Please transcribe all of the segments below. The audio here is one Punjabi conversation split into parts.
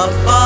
above.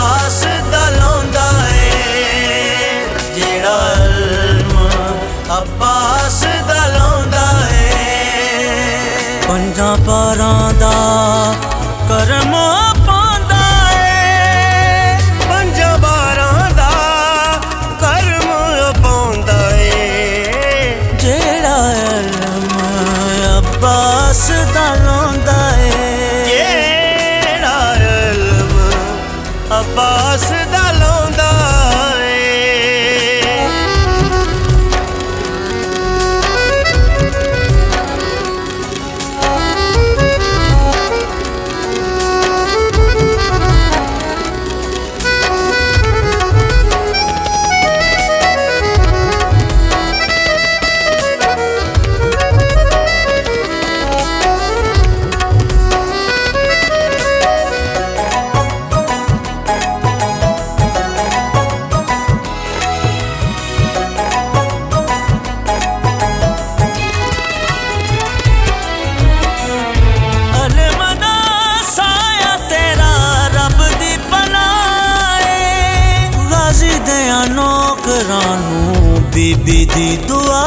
ਬੀਬੀ ਦੀ ਦੁਆ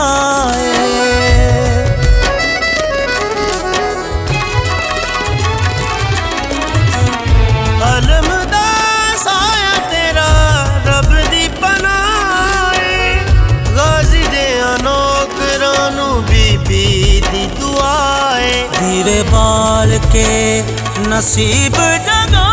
ਏ ਅਲਮ ਦਾ ਸਾਇਆ ਤੇਰਾ ਰੱਬ ਦੀ ਪਨਾਏ। ਗਾਜ਼ੀ ਦੇ ਨੌਕਰਾਂ ਨੂੰ ਬੀਬੀ ਦੀ ਦੁਆ ਏ ਦੀਵੇ ਬਾਲ ਕੇ ਨਸੀਬ ਜਗਾਉਂਦਾ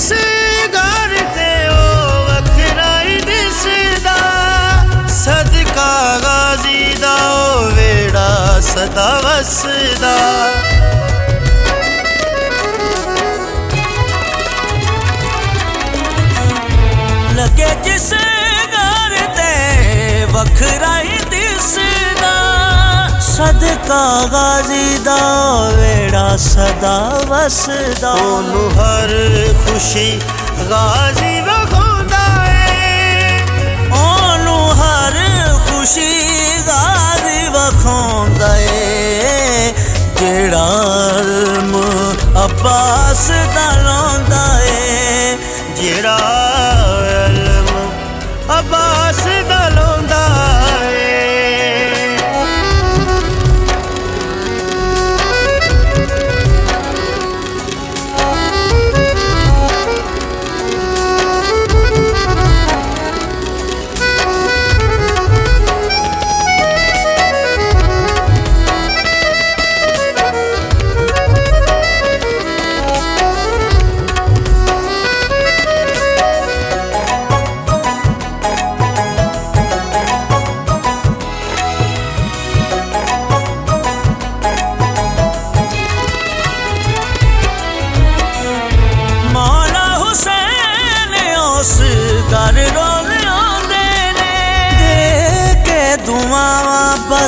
ਲੱਗੇ ਜਿਸ ਘਰ ਤੇ ਉਹ ਵੱਖਰਾ ਹੀ ਦਿਸਦਾ। ਸਦਕਾ ਗਾਜ਼ੀ ਦਾ ਉਹ ਵੇੜਾ ਸਦਾ ਵਸਦਾ। ਸਦਕਾ ਗਾਜ਼ੀ ਦਾ ਵੇੜਾ ਸਦਾ ਵਸਦਾ। ਉਹਨੂੰ ਹਰ ਖੁਸ਼ੀ ਗਾਜ਼ੀ ਵਖਾਉਂਦਾ ਏ। ਉਹਨੂੰ ਹਰ ਖੁਸ਼ੀ ਗਾਜ਼ੀ ਵਖਾਉਂਦਾ ਏ। ਜਿਹੜਾ ਅਲਮ ਅਬਾਸ ਦਾ ਲਾਉਂਦਾ ਏ। ਜਿਹੜਾ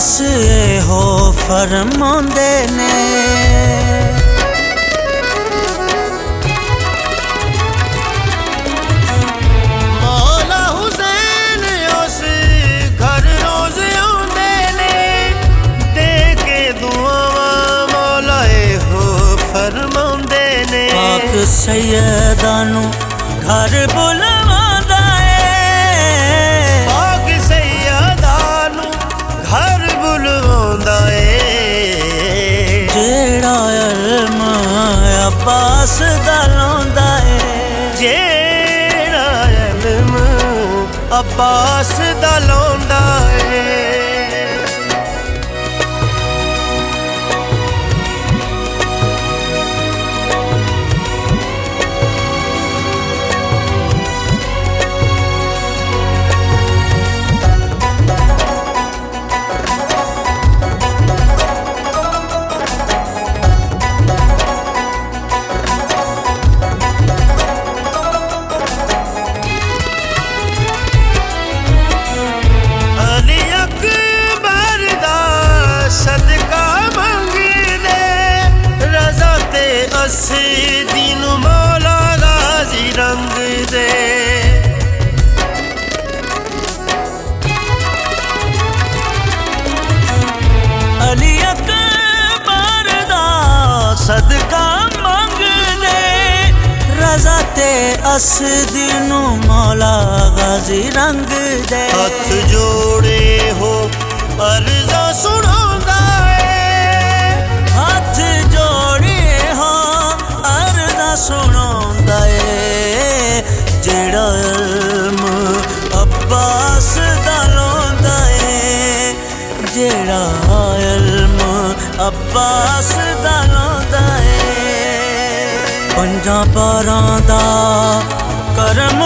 ਬਸ ਇਹੋ ਫਰਮਾਉਂਦੇ ਨੇ। ਮੌਲਾ ਹੁਸੈਨ ਉਸ ਘਰ ਰੋਜ਼ ਆਉਂਦੇ ਨੇ। ਦੇ ਕੇ ਦੁਆਵਾਂ ਮੌਲਾ ਇਹੋ ਫਰਮਾਉਂਦੇ ਨੇ। ਪਾਕ ਸੈਯਦਾਂ ਨੂੰ ਘਰ ਬੁਲਾਉਂਦਾ ਅਬਾਸ ਦੱਸਦੀ ਨੂੰ ਮੌਲਾ ਗਾਜ਼ੀ ਰੰਗ ਦੇ ਹੱਥ ਜੋੜੇ ਹੋ ਅਰਜ਼ਾ ਸੁਣਾਉਂਦਾ ਏ। ਹੱਥ ਜੋੜੀਏ ਹੋ ਅਰਦਾ ਸੁਣਾਉਂਦਾ ਏ। ਜਿਹੜਾ ਇਲਮ ਅੱਬਾਸ ਦਾ ਲਾਉਂਦਾ ਏ ਜਿਹੜਾ ਇਲਮ ਅੱਬਾਸ ਦਾ ਜਾਂ ਪਰਾਂ ਦਾ ਕਰਮ